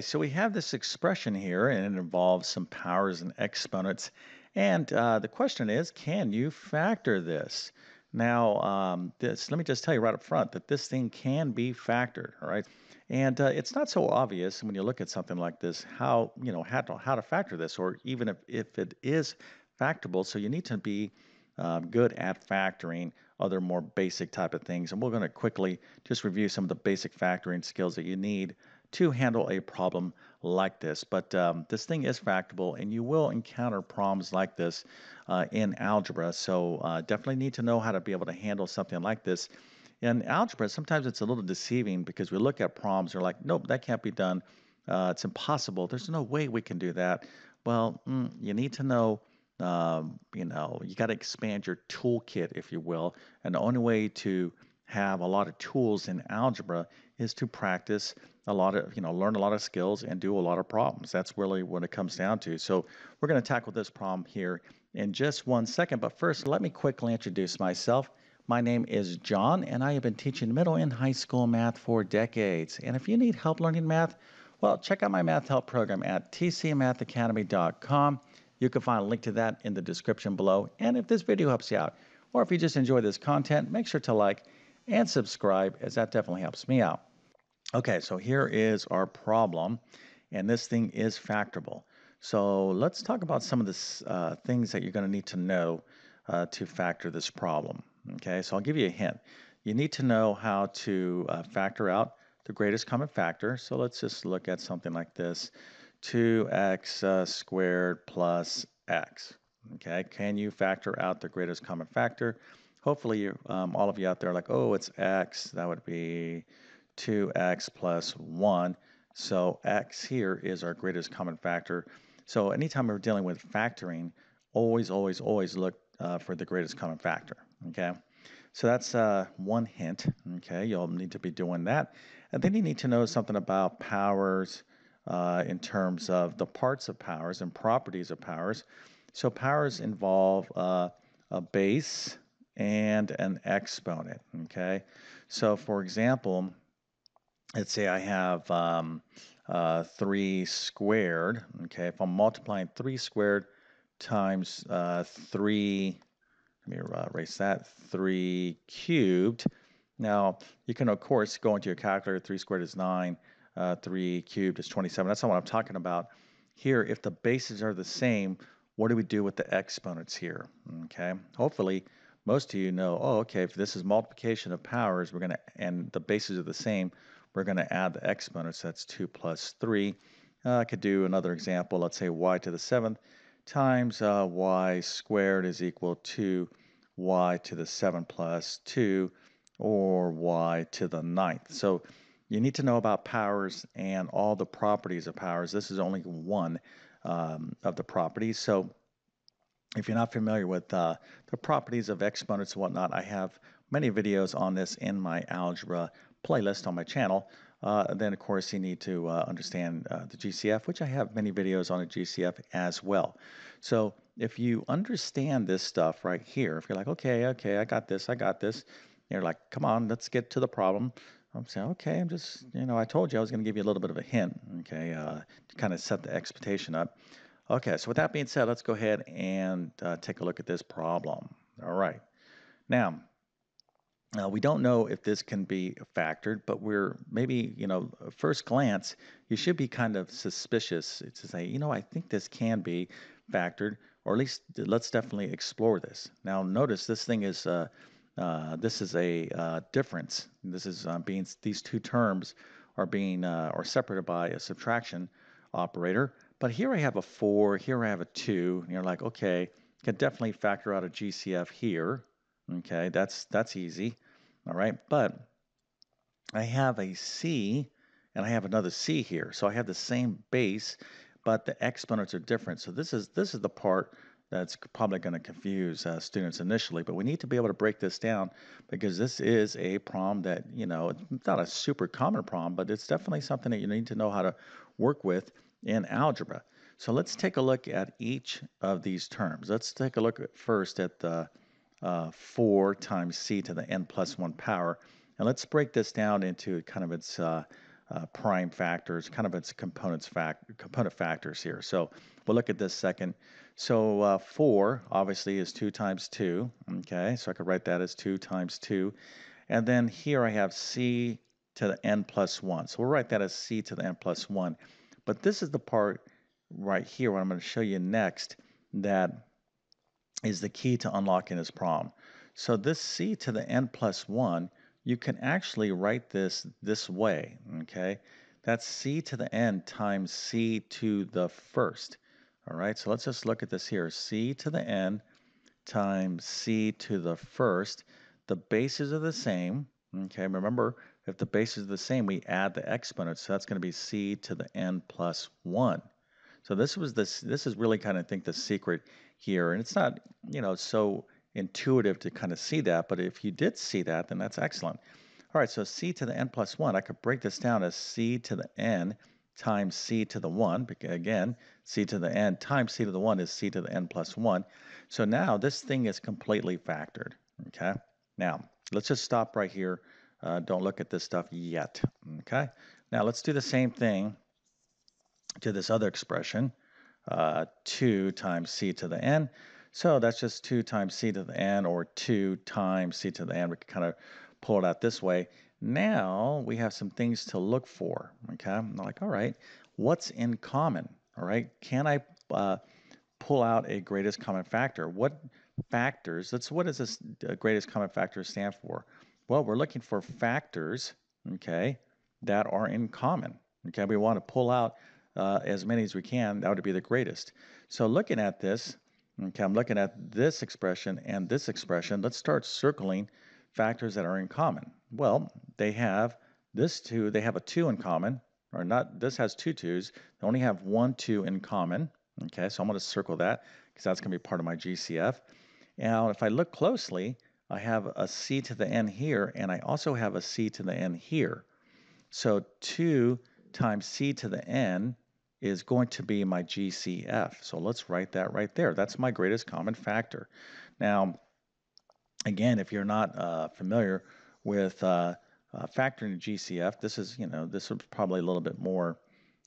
So we have this expression here, and it involves some powers and exponents. And uh, the question is, can you factor this? Now, um, this let me just tell you right up front that this thing can be factored, all right? And uh, it's not so obvious when you look at something like this how you know how to how to factor this, or even if if it is factorable. So you need to be um, good at factoring other more basic type of things. And we're going to quickly just review some of the basic factoring skills that you need to handle a problem like this. But um, this thing is factorable, and you will encounter problems like this uh, in algebra. So uh, definitely need to know how to be able to handle something like this. In algebra, sometimes it's a little deceiving because we look at problems, we're like, nope, that can't be done. Uh, it's impossible. There's no way we can do that. Well, mm, you need to know um, you know, you got to expand your toolkit, if you will. And the only way to have a lot of tools in algebra is to practice a lot of, you know, learn a lot of skills and do a lot of problems. That's really what it comes down to. So we're going to tackle this problem here in just one second. But first, let me quickly introduce myself. My name is John, and I have been teaching middle and high school math for decades. And if you need help learning math, well, check out my math help program at tcmathacademy.com. You can find a link to that in the description below. And if this video helps you out, or if you just enjoy this content, make sure to like and subscribe as that definitely helps me out. Okay, so here is our problem, and this thing is factorable. So let's talk about some of the uh, things that you're going to need to know uh, to factor this problem. Okay, so I'll give you a hint. You need to know how to uh, factor out the greatest common factor. So let's just look at something like this. 2x uh, squared plus x. Okay, can you factor out the greatest common factor? Hopefully, um, all of you out there are like, oh, it's x. That would be 2x plus 1. So x here is our greatest common factor. So anytime we're dealing with factoring, always, always, always look uh, for the greatest common factor. Okay, so that's uh, one hint. Okay, you'll need to be doing that. And then you need to know something about powers, uh, in terms of the parts of powers and properties of powers. So powers involve uh, a base and an exponent, okay? So for example, let's say I have um, uh, 3 squared, okay? If I'm multiplying 3 squared times uh, 3, let me uh, erase that, 3 cubed. Now, you can, of course, go into your calculator, 3 squared is 9, uh, 3 cubed is 27. That's not what I'm talking about. Here, if the bases are the same, what do we do with the exponents here? Okay, hopefully most of you know, oh, okay, if this is multiplication of powers, we're going to, and the bases are the same, we're going to add the exponents. That's 2 plus 3. Uh, I could do another example. Let's say y to the 7th times uh, y squared is equal to y to the 7 plus 2 or y to the ninth. So you need to know about powers and all the properties of powers. This is only one um, of the properties. So if you're not familiar with uh, the properties of exponents and whatnot, I have many videos on this in my algebra playlist on my channel. Uh, then, of course, you need to uh, understand uh, the GCF, which I have many videos on the GCF as well. So if you understand this stuff right here, if you're like, okay, okay, I got this, I got this, you're like, come on, let's get to the problem. I'm saying, okay, I'm just, you know, I told you I was going to give you a little bit of a hint, okay, uh, to kind of set the expectation up. Okay, so with that being said, let's go ahead and uh, take a look at this problem. All right. Now, uh, we don't know if this can be factored, but we're maybe, you know, first glance, you should be kind of suspicious to say, you know, I think this can be factored, or at least let's definitely explore this. Now, notice this thing is uh, uh, this is a uh, difference. This is uh, being these two terms are being uh, or separated by a subtraction operator. But here I have a four. Here I have a two. And you're like, okay, can definitely factor out a GCF here. Okay, that's that's easy. All right, but I have a C and I have another C here. So I have the same base, but the exponents are different. So this is this is the part that's probably going to confuse uh, students initially, but we need to be able to break this down because this is a problem that, you know, it's not a super common problem, but it's definitely something that you need to know how to work with in algebra. So let's take a look at each of these terms. Let's take a look at first at the uh, 4 times c to the n plus 1 power. And let's break this down into kind of its uh, uh, prime factors, kind of its components fact, component factors here. So we'll look at this second. So uh, 4 obviously is 2 times 2, okay? So I could write that as 2 times 2. And then here I have c to the n plus 1. So we'll write that as c to the n plus 1. But this is the part right here, what I'm going to show you next, that is the key to unlocking this problem. So this c to the n plus 1, you can actually write this this way, okay? That's c to the n times c to the first. All right, so let's just look at this here. c to the n times c to the first. The bases are the same, okay? Remember, if the bases are the same, we add the exponents, so that's going to be c to the n plus 1. So this was this this is really kind of I think the secret here, and it's not you know so intuitive to kind of see that, but if you did see that, then that's excellent. All right, so c to the n plus 1, I could break this down as c to the n times c to the 1. Because again, c to the n times c to the 1 is c to the n plus 1. So now this thing is completely factored, okay? Now, let's just stop right here. Uh, don't look at this stuff yet, okay? Now, let's do the same thing to this other expression, uh, 2 times c to the n. So that's just 2 times c to the n, or 2 times c to the n. We can kind of pull it out this way. Now we have some things to look for. Okay, I'm like, all right, what's in common? All right, can I uh, pull out a greatest common factor? What factors? That's what does this uh, greatest common factor stand for? Well, we're looking for factors, okay, that are in common. Okay, we want to pull out uh, as many as we can, that would be the greatest. So looking at this, okay, I'm looking at this expression and this expression. Let's start circling factors that are in common. Well, they have this two, they have a two in common, or not, this has two twos. They only have one two in common. Okay, so I'm going to circle that because that's going to be part of my GCF. Now, if I look closely, I have a c to the n here, and I also have a c to the n here. So 2 times c to the n is going to be my GCF. So let's write that right there. That's my greatest common factor. Now, again, if you're not uh, familiar with uh, uh, factoring the GCF, this is, you know, this is probably a little bit more,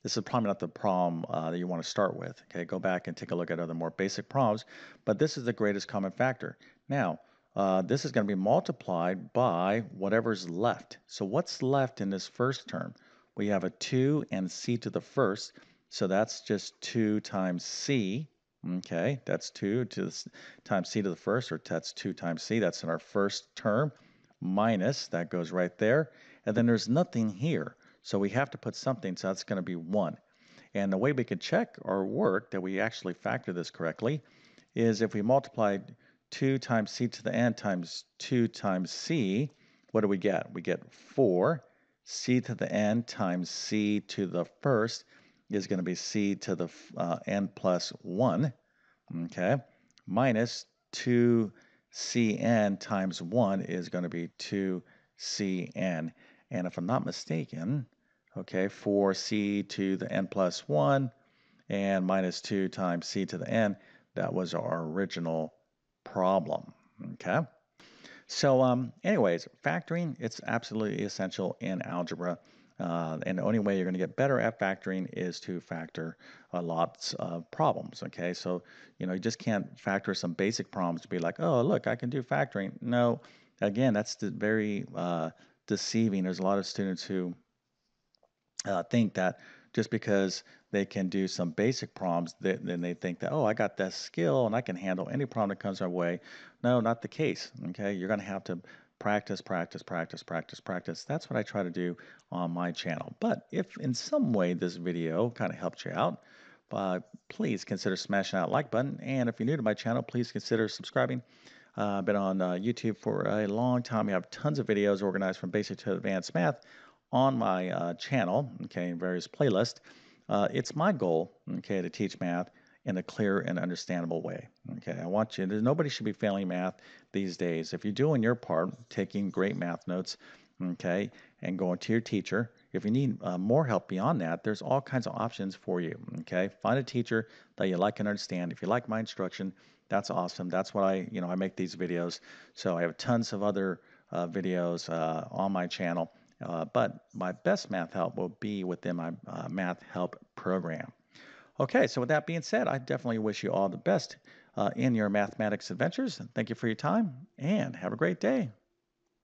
this is probably not the problem uh, that you want to start with. Okay, go back and take a look at other more basic problems, but this is the greatest common factor. Now, uh, this is going to be multiplied by whatever's left. So what's left in this first term? We have a 2 and c to the first. So that's just 2 times c. Okay, that's 2 to the, times c to the first, or that's 2 times c. That's in our first term. Minus, that goes right there. And then there's nothing here. So we have to put something, so that's going to be 1. And the way we can check our work that we actually factor this correctly is if we multiply 2 times c to the n times 2 times c, what do we get? We get 4 c to the n times c to the first is going to be c to the uh, n plus 1, okay, minus 2cn times 1 is going to be 2cn. And if I'm not mistaken, okay, 4c to the n plus 1 and minus 2 times c to the n, that was our original problem, okay? So um, anyways, factoring, it's absolutely essential in algebra. Uh, and the only way you're going to get better at factoring is to factor uh, lots of problems. Okay, so you know you just can't factor some basic problems to be like, oh look, I can do factoring. No, again, that's very uh, deceiving. There's a lot of students who uh, think that just because they can do some basic problems, then they think that, oh, I got that skill and I can handle any problem that comes our way. No, not the case. Okay, you're going to have to practice, practice, practice, practice, practice. That's what I try to do on my channel. But if in some way this video kind of helped you out, uh, please consider smashing that like button. And if you're new to my channel, please consider subscribing. Uh, I've been on uh, YouTube for a long time. I have tons of videos organized from basic to advanced math on my uh, channel, okay, in various playlists. Uh, it's my goal, okay, to teach math in a clear and understandable way. Okay, I want you, there's nobody should be failing math these days. If you're doing your part, taking great math notes, okay, and going to your teacher, if you need uh, more help beyond that, there's all kinds of options for you. Okay, find a teacher that you like and understand. If you like my instruction, that's awesome. That's what I, you know, I make these videos. So I have tons of other uh, videos uh, on my channel uh, but my best math help will be within my uh, math help program. Okay, so with that being said, I definitely wish you all the best uh, in your mathematics adventures. Thank you for your time and have a great day.